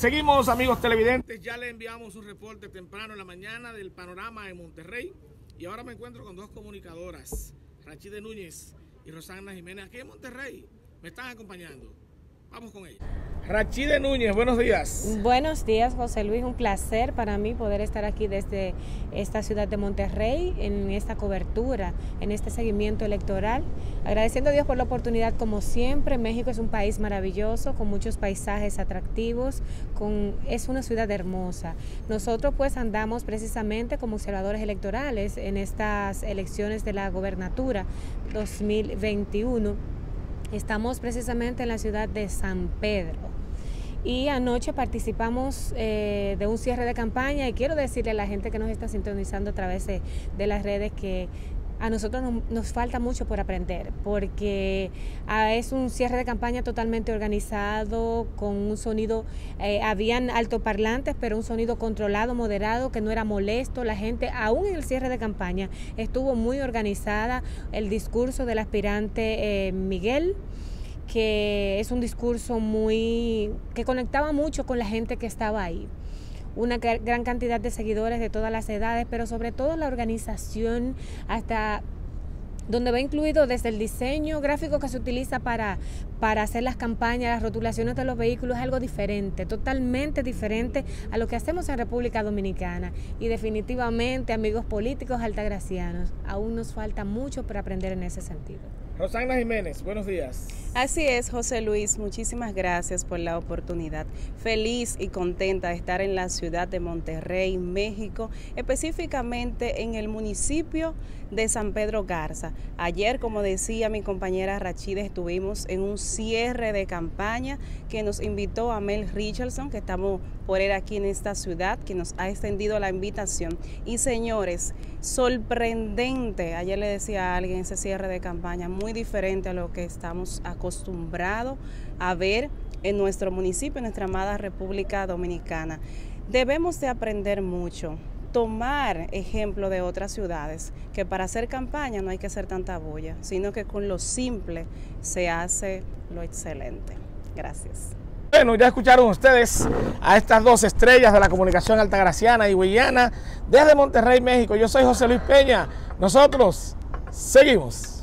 Seguimos amigos televidentes, ya le enviamos un reporte temprano en la mañana del panorama de Monterrey y ahora me encuentro con dos comunicadoras, Rachide Núñez y Rosana Jiménez, aquí en Monterrey, me están acompañando. Vamos con ella. Rachide Núñez, buenos días. Buenos días, José Luis. Un placer para mí poder estar aquí desde esta ciudad de Monterrey en esta cobertura, en este seguimiento electoral. Agradeciendo a Dios por la oportunidad, como siempre. México es un país maravilloso, con muchos paisajes atractivos, con, es una ciudad hermosa. Nosotros pues andamos precisamente como observadores electorales en estas elecciones de la gobernatura 2021 Estamos precisamente en la ciudad de San Pedro. Y anoche participamos eh, de un cierre de campaña y quiero decirle a la gente que nos está sintonizando a través de, las redes que a nosotros nos, falta mucho por aprender, porque ah, es un cierre de campaña totalmente organizado, con un sonido, eh, habían altoparlantes, pero un sonido controlado, moderado, que no era molesto. La gente, aún en el cierre de campaña, estuvo muy organizada. El discurso del aspirante eh, Miguel que es un discurso muy que conectaba mucho con la gente que estaba ahí una gran cantidad de seguidores de todas las edades, pero sobre todo la organización hasta donde va incluido desde el diseño gráfico que se utiliza para, para hacer las campañas, las rotulaciones de los vehículos, es algo diferente, totalmente diferente a lo que hacemos en República Dominicana. Y definitivamente, amigos políticos altagracianos, aún nos falta mucho para aprender en ese sentido. Rosana Jiménez, buenos días. Así es, José Luis, muchísimas gracias por la oportunidad. Feliz y contenta de estar en la ciudad de Monterrey, México, específicamente en el municipio de San Pedro Garza. Ayer, como decía mi compañera Rachide, estuvimos en un cierre de campaña que nos invitó a Mel Richardson, que estamos por él aquí en esta ciudad, que nos ha extendido la invitación. Y señores, sorprendente, ayer le decía a alguien ese cierre de campaña, muy diferente a lo que estamos acostumbrados a ver en nuestro municipio, en nuestra amada República Dominicana. Debemos de aprender mucho tomar ejemplo de otras ciudades, que para hacer campaña no hay que hacer tanta boya, sino que con lo simple se hace lo excelente. Gracias. Bueno, ya escucharon ustedes a estas dos estrellas de la comunicación altagraciana y huellana desde Monterrey, México. Yo soy José Luis Peña. Nosotros seguimos.